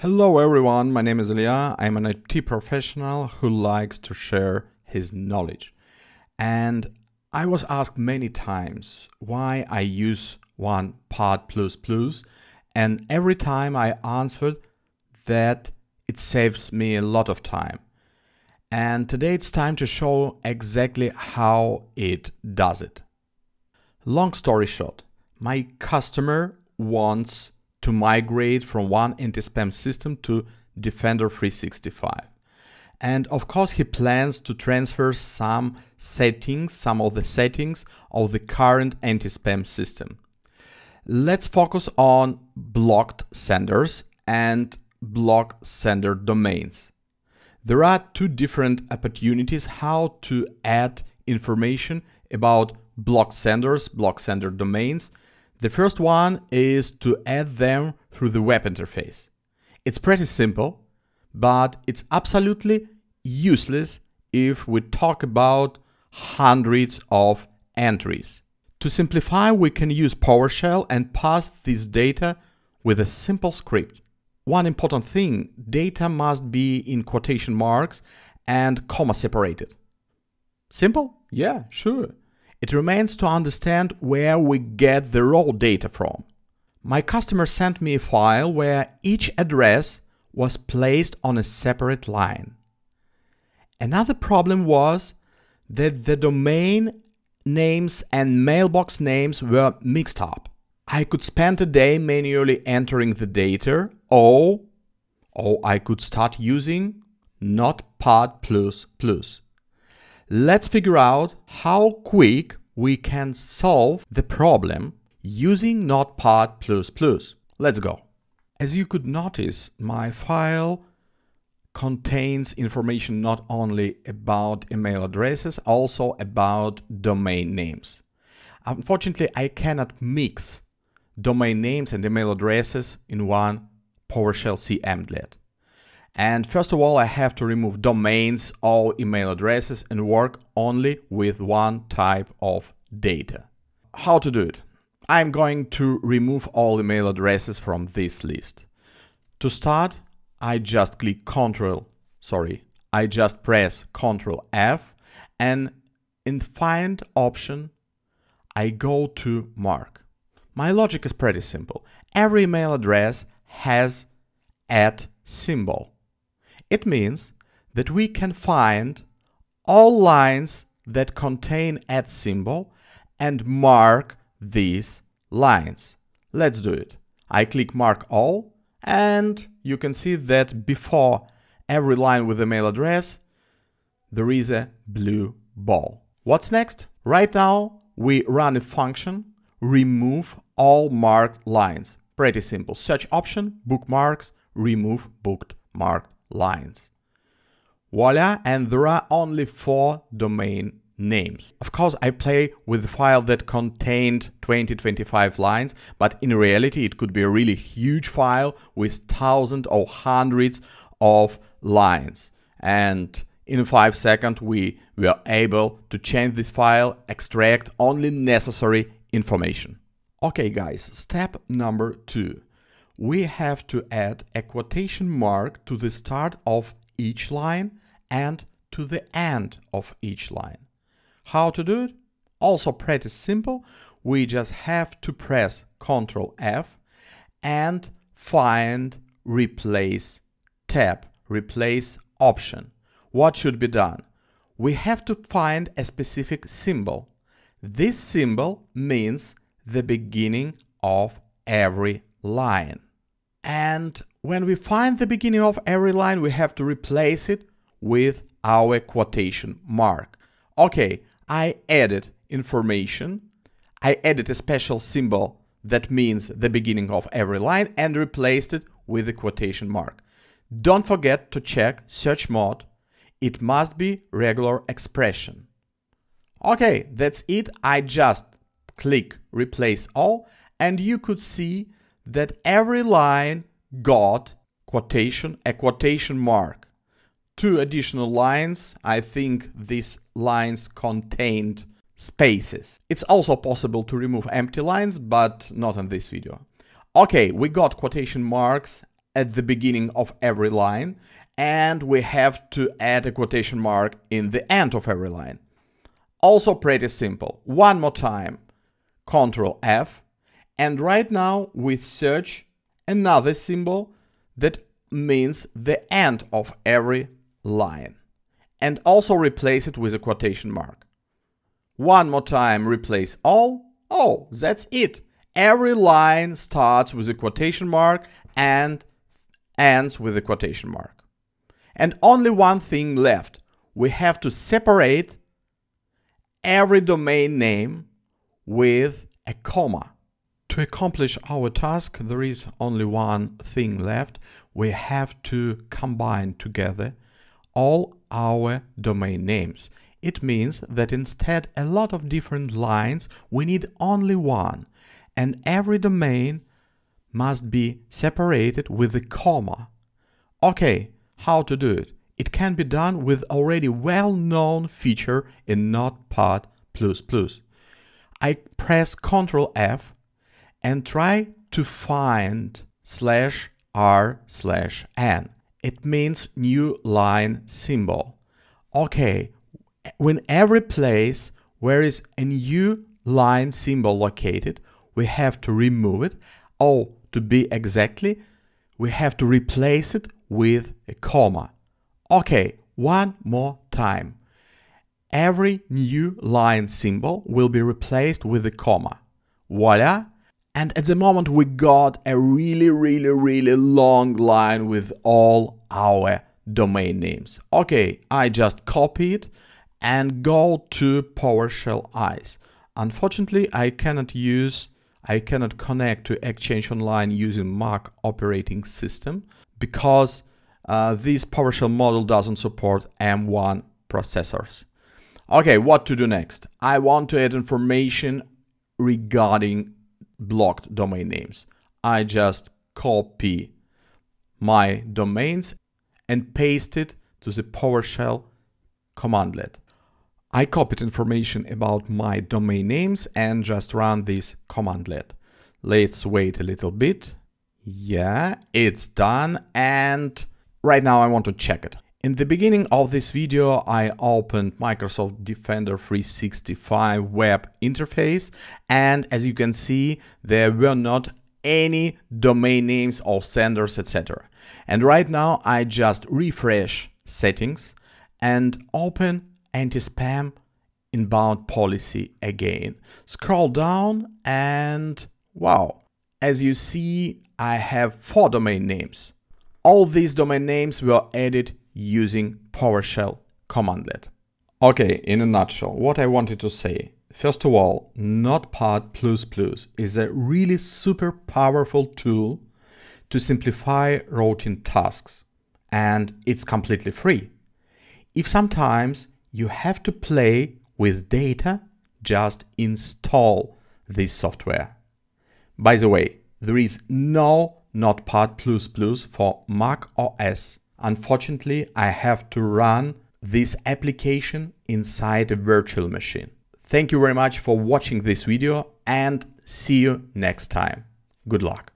Hello everyone, my name is Ilya. I'm an IT professional who likes to share his knowledge. And I was asked many times why I use one part plus plus and every time I answered that it saves me a lot of time. And today it's time to show exactly how it does it. Long story short, my customer wants to migrate from one anti-spam system to Defender 365. And of course, he plans to transfer some settings, some of the settings of the current anti-spam system. Let's focus on blocked senders and blocked sender domains. There are two different opportunities how to add information about blocked senders, blocked sender domains, the first one is to add them through the web interface. It's pretty simple, but it's absolutely useless if we talk about hundreds of entries. To simplify, we can use PowerShell and pass this data with a simple script. One important thing, data must be in quotation marks and comma separated. Simple? Yeah, sure. It remains to understand where we get the raw data from. My customer sent me a file where each address was placed on a separate line. Another problem was that the domain names and mailbox names were mixed up. I could spend a day manually entering the data or, or I could start using Notepad++. Let's figure out how quick we can solve the problem using Notepad++. Let's go. As you could notice, my file contains information not only about email addresses, also about domain names. Unfortunately, I cannot mix domain names and email addresses in one PowerShell cmdlet. And first of all, I have to remove domains, all email addresses and work only with one type of data. How to do it? I'm going to remove all email addresses from this list. To start, I just click Ctrl, sorry, I just press Ctrl F and in Find option, I go to Mark. My logic is pretty simple. Every email address has at symbol. It means that we can find all lines that contain at symbol and mark these lines. Let's do it. I click mark all and you can see that before every line with the mail address there is a blue ball. What's next? Right now we run a function remove all marked lines. Pretty simple. Search option bookmarks remove booked marked lines. Voila, and there are only four domain names. Of course, I play with a file that contained 20-25 lines, but in reality it could be a really huge file with thousands or hundreds of lines. And in 5 seconds we were able to change this file, extract only necessary information. Okay guys, step number 2 we have to add a quotation mark to the start of each line and to the end of each line. How to do it? Also pretty simple. We just have to press Ctrl F and find replace tab, replace option. What should be done? We have to find a specific symbol. This symbol means the beginning of every line. And when we find the beginning of every line, we have to replace it with our quotation mark. Okay, I added information. I added a special symbol that means the beginning of every line and replaced it with a quotation mark. Don't forget to check search mode. It must be regular expression. Okay, that's it. I just click replace all and you could see that every line got quotation, a quotation mark. Two additional lines, I think these lines contained spaces. It's also possible to remove empty lines, but not in this video. Okay, we got quotation marks at the beginning of every line and we have to add a quotation mark in the end of every line. Also pretty simple. One more time, Control F, and right now we search another symbol that means the end of every line and also replace it with a quotation mark. One more time, replace all. Oh, that's it. Every line starts with a quotation mark and ends with a quotation mark. And only one thing left. We have to separate every domain name with a comma. To accomplish our task, there is only one thing left. We have to combine together all our domain names. It means that instead a lot of different lines, we need only one. And every domain must be separated with a comma. Okay, how to do it. It can be done with already well-known feature in Notepad++. I press Ctrl F and try to find slash r slash n. It means new line symbol. Okay, when every place where is a new line symbol located, we have to remove it. Or to be exactly, we have to replace it with a comma. Okay, one more time. Every new line symbol will be replaced with a comma. Voila! And at the moment we got a really, really, really long line with all our domain names. Okay, I just copy it and go to PowerShell ICE. Unfortunately, I cannot use, I cannot connect to Exchange Online using Mac operating system because uh, this PowerShell model doesn't support M1 processors. Okay, what to do next? I want to add information regarding blocked domain names. I just copy my domains and paste it to the PowerShell commandlet. I copied information about my domain names and just run this commandlet. Let's wait a little bit. Yeah, it's done and right now I want to check it. In the beginning of this video, I opened Microsoft Defender 365 web interface and as you can see, there were not any domain names or senders, etc. And right now I just refresh settings and open anti-spam inbound policy again. Scroll down and wow, as you see, I have four domain names. All these domain names were added using PowerShell commandlet. Okay, in a nutshell, what I wanted to say. First of all, Notepad++ is a really super powerful tool to simplify routine tasks and it's completely free. If sometimes you have to play with data, just install this software. By the way, there is no Notepad++ for Mac OS. Unfortunately, I have to run this application inside a virtual machine. Thank you very much for watching this video and see you next time. Good luck.